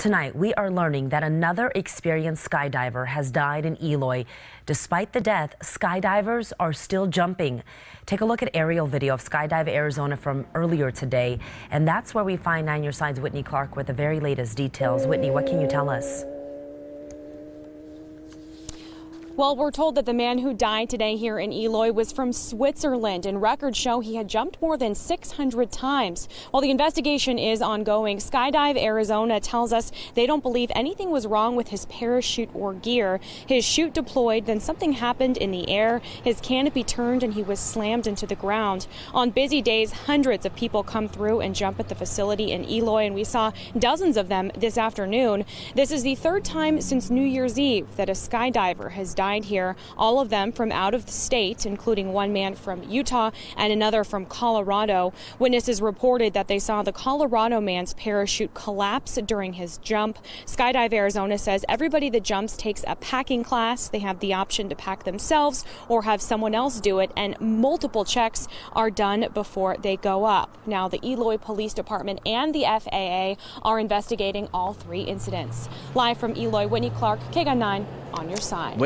Tonight, we are learning that another experienced skydiver has died in Eloy. Despite the death, skydivers are still jumping. Take a look at aerial video of Skydive Arizona from earlier today. And that's where we find 9 Your Side's Whitney Clark with the very latest details. Whitney, what can you tell us? Well, we're told that the man who died today here in Eloy was from Switzerland, and records show he had jumped more than 600 times. While the investigation is ongoing, Skydive Arizona tells us they don't believe anything was wrong with his parachute or gear. His chute deployed, then something happened in the air. His canopy turned and he was slammed into the ground. On busy days, hundreds of people come through and jump at the facility in Eloy, and we saw dozens of them this afternoon. This is the third time since New Year's Eve that a skydiver has here, all of them from out of the state, including one man from Utah and another from Colorado. Witnesses reported that they saw the Colorado man's parachute collapse during his jump. Skydive Arizona says everybody that jumps takes a packing class. They have the option to pack themselves or have someone else do it, and multiple checks are done before they go up. Now, the Eloy Police Department and the FAA are investigating all three incidents. Live from Eloy, Whitney Clark, KGUN 9 on your side.